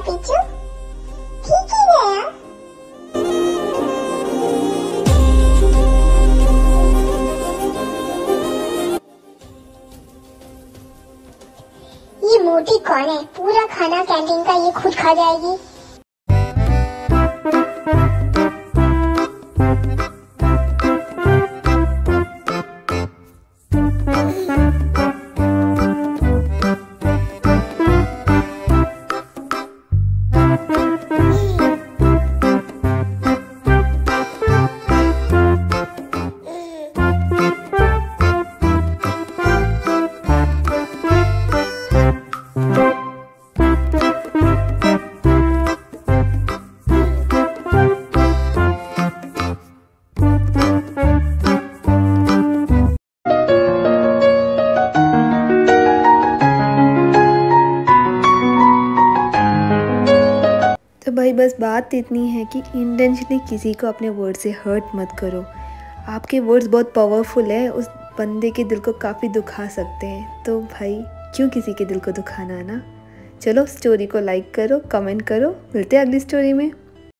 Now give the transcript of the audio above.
गया ठीक ही गया ये मोटी कौन है? पूरा खाना कैंटीन का ये खुद खा जाएगी। भाई, बस बात इतनी है कि इंटेंशनली किसी को अपने वर्ड से हर्ट मत करो। आपके वर्ड्स बहुत पावरफुल है, उस बंदे के दिल को काफ़ी दुखा सकते हैं। तो भाई, क्यों किसी के दिल को दुखाना ना? चलो स्टोरी को लाइक करो कमेंट करो, मिलते हैं अगली स्टोरी में।